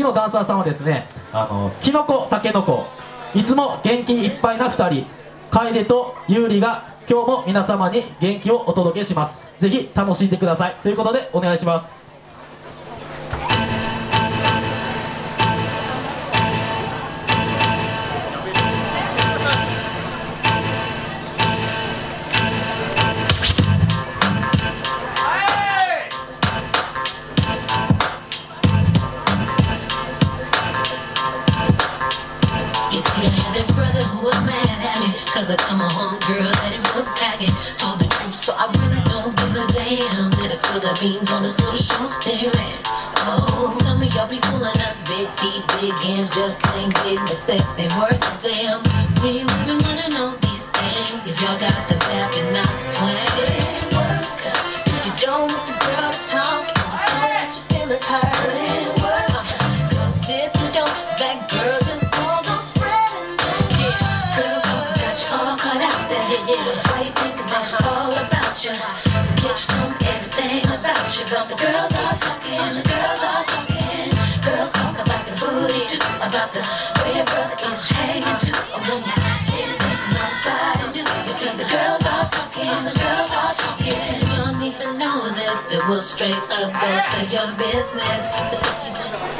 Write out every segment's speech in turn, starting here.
次のダンサーさんはですねあのキノコタケノコ。いつも元気いっぱいな2人。楓と優里が今日も皆様に元気をお届けします。ぜひ楽しんでください。ということでお願いします。Cause I told my homegirl that it was packing Told the truth, so I really don't give a damn That I spill the beans on this little show staring Oh, some of y'all be fooling us. Big feet, big hands, just can't get the sex ain't worth a damn. We women wanna know these things If y'all got the bap and not the swing yeah, yeah. Why you thinking that it's all about you Forget you know everything about you But the girls are talking, the girls are talking Girls talk about the booty too About the way your brother is hanging too Or when you didn't think nobody knew You see the girls are talking, the girls are talking And you don't need to know this That will straight up go to your business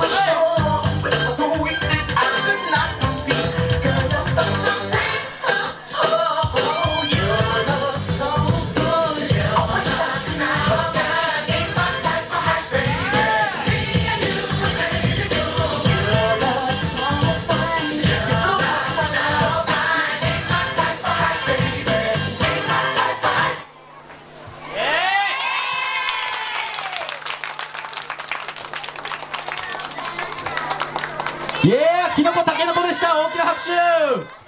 イエーキノコタケノコでした。大きな拍手。